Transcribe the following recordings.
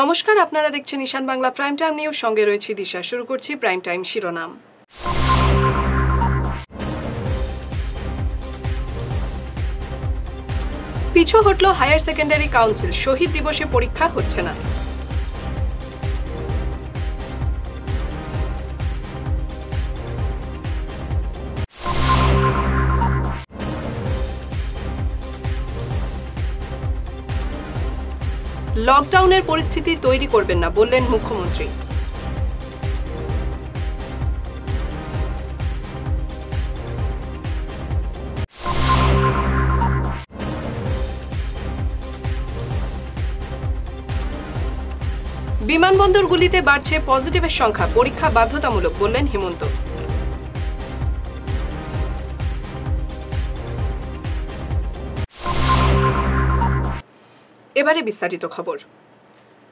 নমস্কার, আপনারা দেখছেন Ishan Bangla prime time news সঙ্গে রয়েছে দিশা, শুরু করছি প্রাইম টাইম শিরোনাম। পিছু হটল হায়ার সেকেন্ডারি কাউন্সিল, শহীদ দিবসে পরীক্ষা হচ্ছে না। লকডাউনের পরিস্থিতি তৈরি করবেন না, বললেন মুখ্যমন্ত্রী। বিমানবন্দরগুলিতে বাড়ছে পজিটিভের সংখ্যা, পরীক্ষা বাধ্যতামূলক, বললেন হেমন্ত। এবারে বিস্তারিত খবর।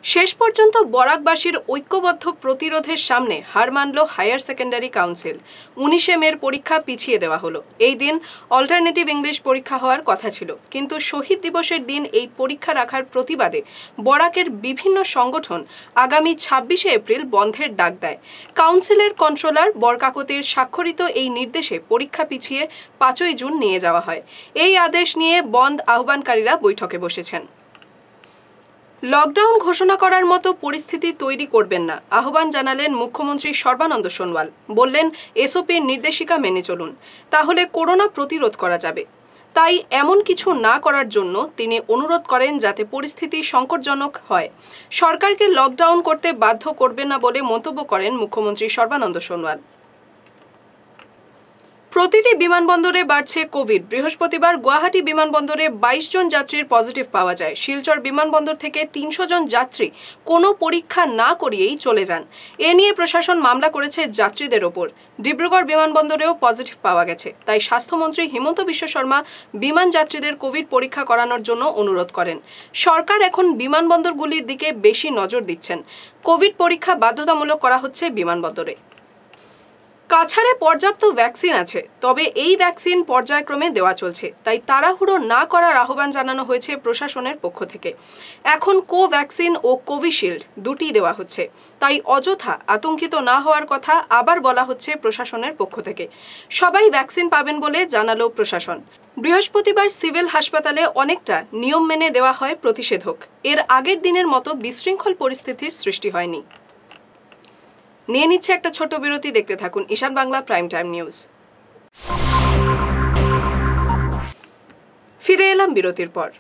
শেষ পর্যন্ত বরাকবাসীর ঐক্যবদ্ধ প্রতিরোধের সামনে হার মানল হায়ার সেকেন্ডারি কাউন্সিল। উনিশে মের পরীক্ষা পিছিয়ে দেওয়া হলো। এই দিন অল্টারনেটিভ ইংলিশ পরীক্ষা হওয়ার কথা ছিল। কিন্তু শহীদ দিবসের দিন এই পরীক্ষা রাখার প্রতিবাদে বরাকের বিভিন্ন সংগঠন আগামী ছাব্বিশে এপ্রিল বন্ধের ডাক দেয়। কাউন্সিলের কন্ট্রোলার বরকাকতির স্বাক্ষরিত এই নির্দেশে পরীক্ষা পিছিয়ে পাঁচই জুন নিয়ে যাওয়া হয়। এই আদেশ নিয়ে বন্ধ আহ্বানকারীরা বৈঠকে বসেছেন। লকডাউন ঘোষণা করার মতো পরিস্থিতি তৈরি করবেন না, আহ্বান জানালেন মুখ্যমন্ত্রী সর্বানন্দ সোনোয়াল। বললেন এসওপির নির্দেশিকা মেনে চলুন, তাহলে করোনা প্রতিরোধ করা যাবে। তাই এমন কিছু না করার জন্য তিনি অনুরোধ করেন যাতে পরিস্থিতি সংকটজনক হয়। সরকারকে লকডাউন করতে বাধ্য করবে না বলে মন্তব্য করেন মুখ্যমন্ত্রী সর্বানন্দ সোনোয়াল। প্রতিটি বিমানবন্দরে বাড়ছে কোভিড। বৃহস্পতিবার গুয়াহাটি বিমানবন্দরে বাইশ জন যাত্রীর পজিটিভ পাওয়া যায়। শিলচর বিমানবন্দর থেকে তিনশো জন যাত্রী কোনো পরীক্ষা না করিয়েই চলে যান। এ নিয়ে প্রশাসন মামলা করেছে যাত্রীদের ওপর। ডিব্রুগড় বিমানবন্দরেও পজিটিভ পাওয়া গেছে। তাই স্বাস্থ্যমন্ত্রী হিমন্ত বিশ্ব শর্মা বিমান যাত্রীদের কোভিড পরীক্ষা করানোর জন্য অনুরোধ করেন। সরকার এখন বিমানবন্দরগুলির দিকে বেশি নজর দিচ্ছেন। কোভিড পরীক্ষা বাধ্যতামূলক করা হচ্ছে বিমানবন্দরে। কাছাড়ে পর্যাপ্ত ভ্যাকসিন আছে, তবে এই ভ্যাকসিন পর্যায়ক্রমে দেওয়া চলছে। তাই তাড়াহুড়ো না করার আহ্বান জানানো হয়েছে প্রশাসনের পক্ষ থেকে। এখন কোভ্যাক্সিন ও কোভিশিল্ড দুটি দেওয়া হচ্ছে। তাই অযথা আতঙ্কিত না হওয়ার কথা আবার বলা হচ্ছে প্রশাসনের পক্ষ থেকে। সবাই ভ্যাকসিন পাবেন বলে জানালো প্রশাসন। বৃহস্পতিবার সিভিল হাসপাতালে অনেকটা নিয়ম মেনে দেওয়া হয় প্রতিষেধক। এর আগের দিনের মতো বিশৃঙ্খল পরিস্থিতির সৃষ্টি হয়নি। নিয়ে নিচ্ছে একটা ছোট বিরতি, দেখতে থাকুন Ishan Bangla prime time news ফিরে এলাম বিরতির পর।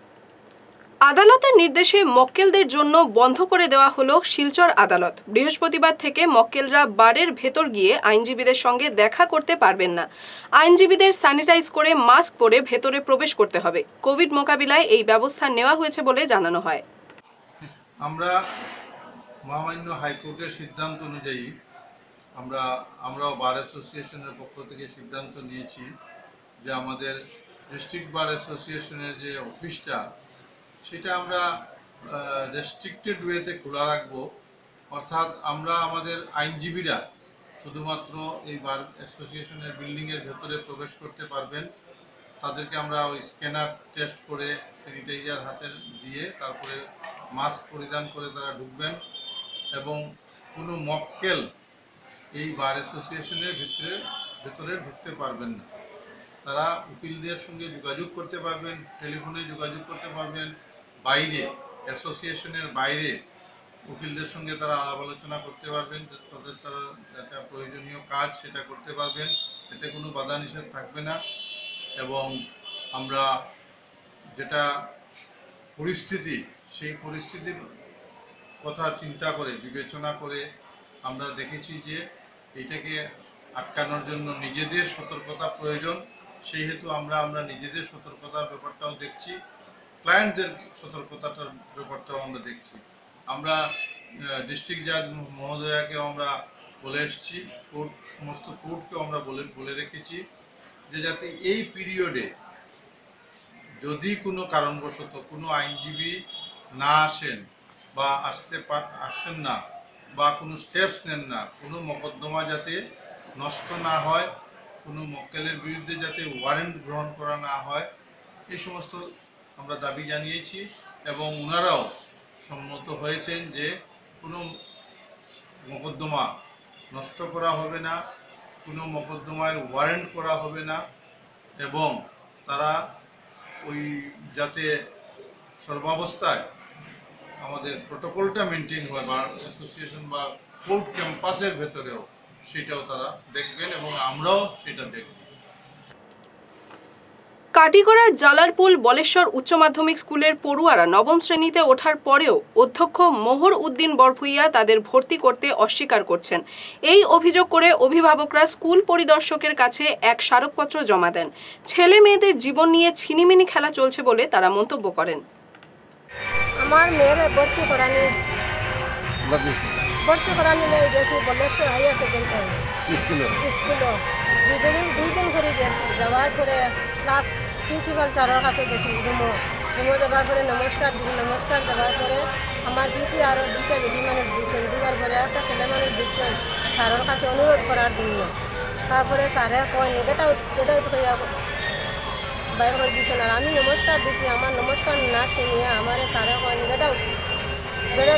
আদালতের নির্দেশে মক্কেলদের জন্য বন্ধ করে দেওয়া হলো শিলচর আদালত। বৃহস্পতিবার থেকে মক্কেলরা বারের ভেতর গিয়ে আইনজীবীদের সঙ্গে দেখা করতে পারবেন না। আইনজীবীদের স্যানিটাইজ করে মাস্ক পরে ভেতরে প্রবেশ করতে হবে। কোভিড মোকাবিলায় এই ব্যবস্থা নেওয়া হয়েছে বলে জানানো হয়। আমরা মহামান্য হাইকোর্টের সিদ্ধান্ত অনুযায়ী আমরা, আমরাও বার অ্যাসোসিয়েশনের পক্ষ থেকে সিদ্ধান্ত নিয়েছি যে আমাদের ডিস্ট্রিক্ট বার অ্যাসোসিয়েশনের যে অফিসটা, সেটা আমরা রেস্ট্রিক্টেড ওয়েতে খোলা রাখব। অর্থাৎ আমরা আমাদের আইনজীবীরা শুধুমাত্র এই বার অ্যাসোসিয়েশনের বিল্ডিংয়ের ভেতরে প্রবেশ করতে পারবেন। তাদেরকে আমরা ওই স্ক্যানার টেস্ট করে স্যানিটাইজার হাতে দিয়ে তারপরে মাস্ক পরিধান করে তারা ঢুকবেন। এবং কোনো মক্কেল এই বার অ্যাসোসিয়েশনের ভিতরে, ভেতরে ঢুকতে পারবেন না। তারা উকিলদের সঙ্গে যোগাযোগ করতে পারবেন, টেলিফোনে যোগাযোগ করতে পারবেন, বাইরে, অ্যাসোসিয়েশনের বাইরে উকিলদের সঙ্গে তারা আলাপ আলোচনা করতে পারবেন তাদের তারা যেটা প্রয়োজনীয় কাজ সেটা করতে পারবেন, এতে কোনো বাধা নিষেধ থাকবে না। এবং আমরা যেটা পরিস্থিতি, সেই পরিস্থিতির কথা চিন্তা করে, বিবেচনা করে আমরা দেখেছি যে এটাকে আটকানোর জন্য নিজেদের সতর্কতা প্রয়োজন। সেই হেতু আমরা আমরা নিজেদের সতর্কতার ব্যাপারটাও দেখছি ক্লায়েন্টদের সতর্কতাটার ব্যাপারটাও আমরা দেখছি। আমরা ডিস্ট্রিক্ট জাজ মহোদয়াকেও আমরা বলে এসেছি কোর্ট সমস্ত কোর্টকেও আমরা বলে বলে রেখেছি যে যাতে এই পিরিয়ডে যদি কোনো কারণবশত কোনো আইনজীবী না আসেন বা আসতে আসেন না বা কোনো স্টেপস নেন না, কোনো মকদ্দমা যাতে নষ্ট না হয়, কোনো মক্কেলের বিরুদ্ধে যাতে ওয়ারেন্ট গ্রহণ করা না হয়, এই সমস্ত আমরা দাবি জানিয়েছি এবং ওনারাও সম্মত হয়েছেন যে কোনো মকদ্দমা নষ্ট করা হবে না, কোনো মকদ্দমায় ওয়ারেন্ট করা হবে না এবং তারা ওই যাতে সর্বাবস্থায় আমাদের প্রোটোকলটা মেনটেন হয় বা অ্যাসোসিয়েশন বা কোর্ট ক্যাম্পাসের ভেতরেও সেটাও তারা দেখবেন এবং আমরাও সেটা দেখব। কাটিগড়ার জালারপুল বলেশ্বর উচ্চ মাধ্যমিক স্কুলের পড়ুয়ারা নবম শ্রেণীতে ওঠার পরেও অধ্যক্ষ মোহর উদ্দিন বরভুইয়া তাদের ভর্তি করতে অস্বীকার করছেন। এই অভিযোগ করে অভিভাবকরা স্কুল পরিদর্শকের কাছে এক স্মারকপত্র জমা দেন। ছেলে মেয়েদের জীবন নিয়ে ছিনিমিনি খেলা চলছে বলে তারা মন্তব্য করেন। আমার মেয়েরে ভর্তি করানি। লাগু ভর্তি করানি নেই গেছি বলেশ্বর হাইয়ার সেকেন্ডারি স্কুলে? স্কুলও দুই দিন দুই দিন করে গেছি যাওয়ার পরে ক্লাস প্রিন্সিপাল স্যারের কাছে গেছি রুমো রুমো যাওয়ার পরে নমস্কার দিই নমস্কার দেওয়ার পরে আমার দিছি আরও দুইটা বেবি মানুষ দিয়েছেন দেওয়ার পরে একটা ছেলে মানুষ দিচ্ছেন স্যারের কাছে অনুরোধ করার জন্য। তারপরে স্যারে কয় গেট আউট গেট আউট হইয়া বাইর করে দিয়েছেন আর আমি নমস্কার দিছি আমার নমস্কার না শুনিয়ে আমার স্যারে কয় গেট আউট।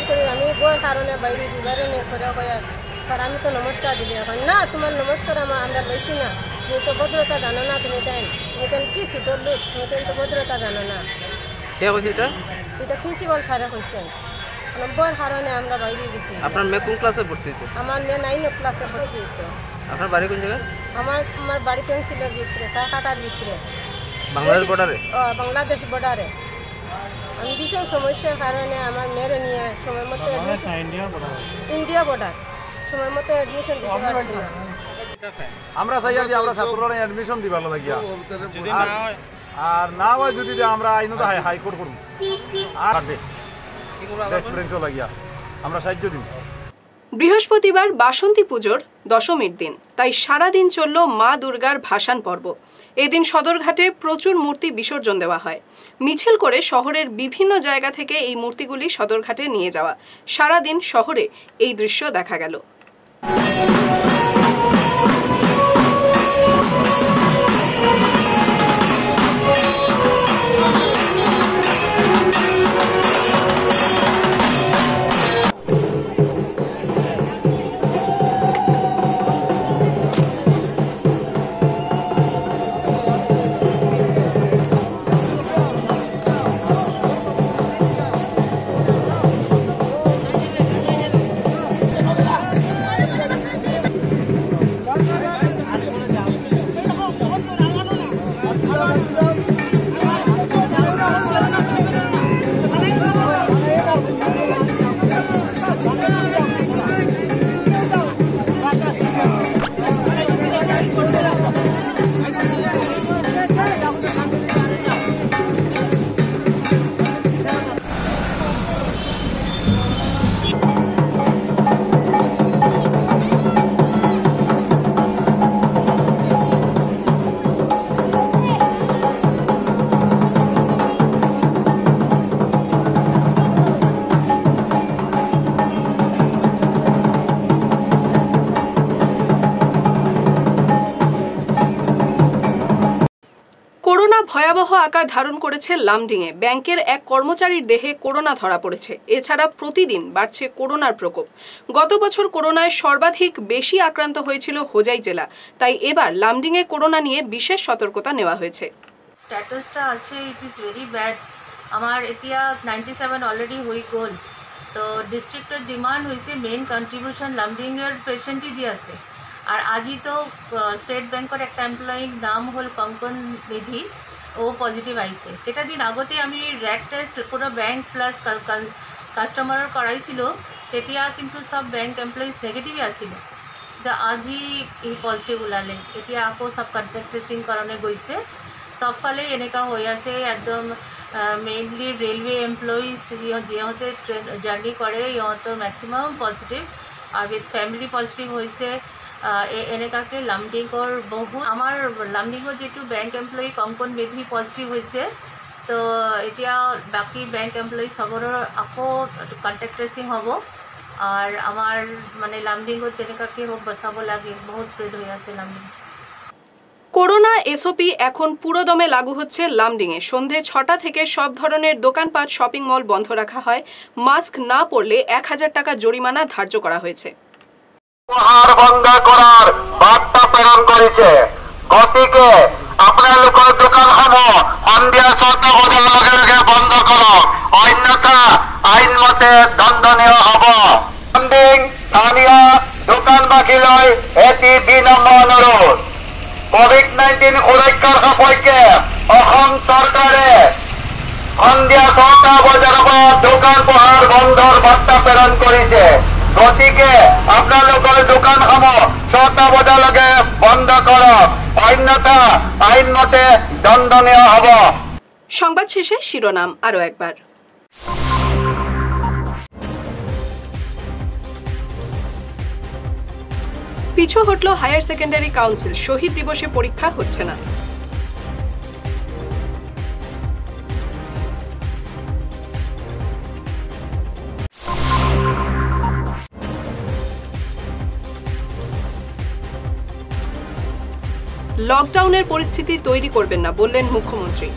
করে আমি বই কারণে বাইরে বাইরে নিয়ে করে কয়ে। স্যার আমি তো নমস্কার দিলি এখন। না তোমার নমস্কার আমার আমরা লইছি না। তুমি তো ভদ্রতা জানো না তুমি তাই তুমি তেন কি সিটর লোক? তুমি তেন তো ভদ্রতা জানো না? কে কইছে এটা? এটা প্রিন্সিপাল স্যারে কইছেন বইয়ের কারণে আমরা বাইরে গেছি। আপনার মেয়ে কোন ক্লাসে ভর্তি হতো আমার মেয়ে নাইন ক্লাসে ভর্তি হতো আপনার বাড়ি কোন জায়গায়? আমার আমার বাড়ি পেন্সিলের ভিতরে কাটার ভিতরে। বাংলাদেশ বর্ডারে বাংলাদেশ বর্ডারে আমি ভীষণ সমস্যার কারণে আমার মেয়েরে নিয়ে সময় মতো ইন্ডিয়া বর্ডার সময় মতো অ্যাডমিশন দিতে পারছি না। আমরা চাই আর যে আমরা ছাত্ররা দিবার লাগিয়া আর- আর না হয় যদি আমরা আইনত হাইকোর্ট করব আর লাগিয়া আমরা সাহায্য দিব বৃহস্পতিবার বাসন্তী পুজোর দশমীর দিন। তাই সারাদিন চলল মা দুর্গার ভাসান পর্ব। এদিন সদরঘাটে প্রচুর মূর্তি বিসর্জন দেওয়া হয়। মিছিল করে শহরের বিভিন্ন জায়গা থেকে এই মূর্তিগুলি সদরঘাটে নিয়ে যাওয়া। সারাদিন শহরে এই দৃশ্য দেখা গেল। ভয়াবহ আকার ধারণ করেছে লামডিংয়ে। ব্যাংকের এক কর্মচারীর দেহে করোনা ধরা পড়েছে। এছাড়া প্রতিদিন বাড়ছে করোনার প্রকোপ। গত বছর করোনায় সর্বাধিক বেশি আক্রান্ত হয়েছিল হোজাই জেলা। তাই এবার লামডিংয়ে করোনা নিয়ে বিশেষ সতর্কতা নেওয়া হয়েছে। ষ্টেটাছটা আছে ইট ইজ ভেৰি বেড আমার এতিয়া নাইণ্টি সেভেন অলরেডি হৈ গ'ল। তো ডিষ্ট্ৰিক্টত যিমান হয়েছে মেইন কন্ট্রিবিউশন লামডিঙৰ পেশেন্টই দি আছে। আৰু আজি তো স্টেট ব্যাংকের একটা এমপ্লয়ীৰ নাম হ'ল কংকন নিধি ও পজিটিভ আহিছে কেইটা দিন আগতে আমি ৰেড টেষ্ট পুরো বেংক প্লাছ কাষ্টমাৰৰ কৰাইছিলোঁ তেতিয়া কিন্তু চব বেংক এমপ্লয়িজ নেগেটিভে আছিলে। এতিয়া আজি এই পজিটিভ ওলালে। এতিয়া আকৌ চব কণ্টেক্ট ট্ৰেচিং কাৰণে গৈছে। চবফালে এনেকুৱা হৈ আছে, একদম মেইনলি ৰেলৱে এমপ্লয়িজ যিহঁতে ট্ৰেইন জাৰ্ণি কৰে, সিহঁতৰ মেক্সিমাম পজিটিভ আৰু উইথ ফেমিলি পজিটিভ হৈছে আহ, এ- এনেকুৱাকৈ লামডিঙৰ বহু। আমাৰ লামডিঙৰ যিটো bank employee Kankan Medhi positive হৈছে তো এতিয়া বাকী বেংক এমপ্লয়ী চবৰৰ আকৌ কণ্টেক্ট ট্ৰেচিং হ'ব। আৰু আমাৰ মানে লামডিঙত যেনেকুৱাকৈ হোক বচাব লাগে বহুত স্প্ৰেড হৈ আছে লামডিং। করোনা এসওপি এখন পুরোদমে লাগু হচ্ছে লামডিংয়ে সন্ধে ছটা থেকে সব ধরনের দোকানপাট শপিং মল বন্ধ রাখা হয়। মাস্ক না পরলে এক হাজার টাকা জরিমানা ধার্য করা হয়েছে। বন্ধ করার বার্তা প্রেরণ কৰিছে গতিকে বজাৰ লগে লগে বন্ধ অন্যথা আইনমতে দণ্ডনীয় হ'ব। এটি বিনম্ৰ অনুৰোধ। কোভিড নাইণ্টিন সুৰক্ষাৰ সপক্ষে অসম চৰকাৰে সন্ধিয়া ছটা বজাৰ পৰা দোকান পোহাৰ বন্ধৰ বাৰ্তা প্ৰেৰণ কৰিছে। গতিকে আপোনালোকৰ দোকানসমূহ ছটা বজালৈকে বন্ধ কৰক। অন্যথা আইনমতে দণ্ডনীয় হ'ব। সংবাদ শেষে শিরোনাম আরও একবার পিছু হটল হায়ার সেকেন্ডারি কাউন্সিল। শহীদ দিবসে পরীক্ষা হচ্ছে না। লকডাউনের পরিস্থিতি তৈরি করবেন না বললেন মুখ্যমন্ত্রী।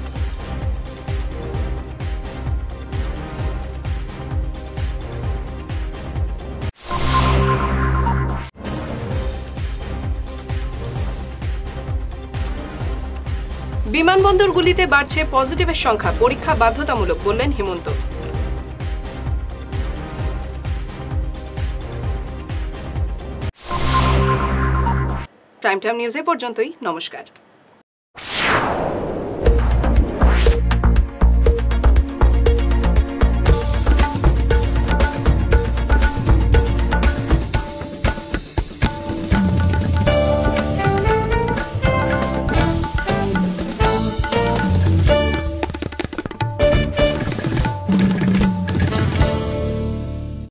বিমানবন্দরগুলিতে বাড়ছে পজিটিভের সংখ্যা, পরীক্ষা বাধ্যতামূলক বললেন হেমন্ত। প্রাইম টাইম নিউজে পর্যন্তই নমস্কার